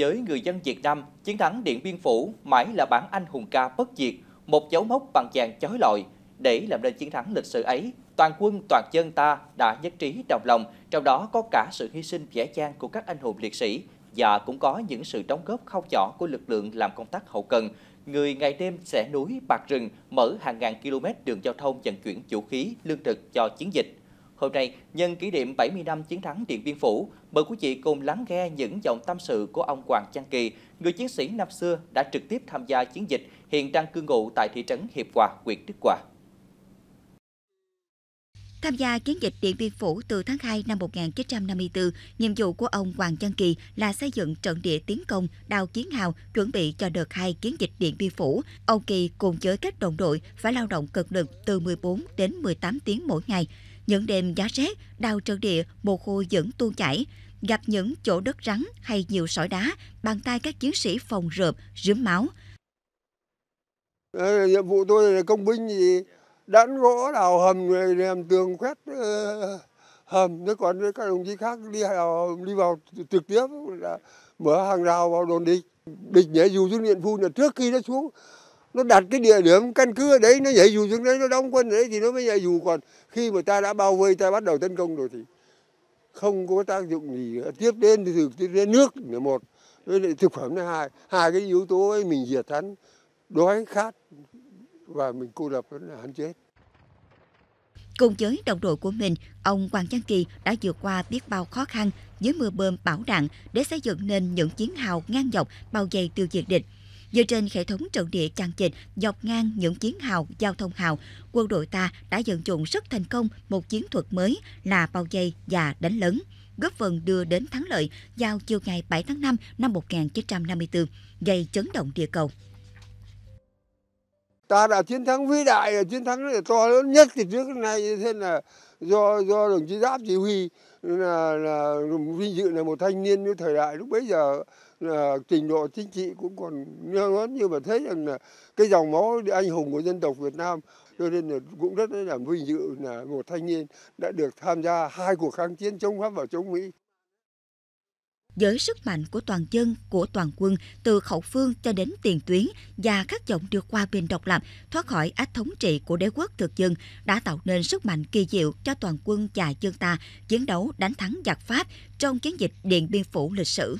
Với người dân Việt Nam, chiến thắng Điện Biên Phủ mãi là bản anh hùng ca bất diệt, một dấu mốc bằng vàng chói lọi. Để làm nên chiến thắng lịch sử ấy, toàn quân toàn dân ta đã nhất trí đồng lòng, trong đó có cả sự hy sinh vẻ vang của các anh hùng liệt sĩ và cũng có những sự đóng góp không nhỏ của lực lượng làm công tác hậu cần. Người ngày đêm xẻ núi, bạc rừng, mở hàng ngàn km đường giao thông vận chuyển vũ khí, lương thực cho chiến dịch. Hôm nay, nhân kỷ niệm 70 năm chiến thắng Điện Biên Phủ, mời quý vị cùng lắng nghe những dòng tâm sự của ông Hoàng Trang Kỳ, người chiến sĩ năm xưa đã trực tiếp tham gia chiến dịch, hiện đang cư ngụ tại thị trấn Hiệp Hòa, huyện Đức Hòa. Tham gia chiến dịch Điện Biên Phủ từ tháng 2 năm 1954, nhiệm vụ của ông Hoàng Văn Kỳ là xây dựng trận địa tiến công, đào chiến hào, chuẩn bị cho đợt 2 chiến dịch Điện Biên Phủ. Ông Kỳ cùng với các đồng đội phải lao động cực lực từ 14 đến 18 tiếng mỗi ngày. Những đêm giá rét, đào trơn địa, mồ khô vẫn tuôn chảy. Gặp những chỗ đất rắn hay nhiều sỏi đá, bàn tay các chiến sĩ phòng rợp, rướm máu. À, nhiệm vụ tôi là công binh thì đắn gỗ đào hầm rồi làm tường quét ờ, hầm thế còn các đồng chí khác đi vào đi vào trực tiếp là mở hàng rào vào đồn địch địch nhảy dù xuống điện phun là trước khi nó xuống nó đặt cái địa điểm căn cứ ở đấy nó nhảy dù xuống đấy nó đóng quân ở đấy thì nó mới nhảy dù còn khi mà ta đã bao vây ta bắt đầu tấn công rồi thì không có tác dụng gì nữa. tiếp đến thì tiếp đến nước là một với lại thực phẩm là hai hai cái yếu tố ấy mình diệt hắn đói khát và mình cô lập là hắn chết Cùng với đồng đội của mình, ông Hoàng Văn Kỳ đã vượt qua biết bao khó khăn dưới mưa bơm bão đạn để xây dựng nên những chiến hào ngang dọc bao vây tiêu diệt địch. Dựa trên hệ thống trận địa chằng chịt dọc ngang những chiến hào, giao thông hào, quân đội ta đã vận dụng rất thành công một chiến thuật mới là bao dây và đánh lớn, góp phần đưa đến thắng lợi vào chiều ngày 7 tháng 5 năm 1954, gây chấn động địa cầu. Ta đã chiến thắng vĩ đại, chiến thắng to lớn nhất từ trước đến nay, thế là do do đồng chí Giáp chỉ huy là, là vinh dự là một thanh niên như thời đại lúc bấy giờ là trình độ chính trị cũng còn lớn nhưng mà thấy rằng là cái dòng máu anh hùng của dân tộc Việt Nam cho nên là cũng rất là vinh dự là một thanh niên đã được tham gia hai cuộc kháng chiến chống Pháp và chống Mỹ. Với sức mạnh của toàn dân, của toàn quân, từ hậu phương cho đến tiền tuyến và khát vọng được qua bình độc lập, thoát khỏi ách thống trị của đế quốc thực dân, đã tạo nên sức mạnh kỳ diệu cho toàn quân và dân ta chiến đấu đánh thắng giặc Pháp trong chiến dịch Điện Biên Phủ lịch sử.